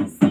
Peace.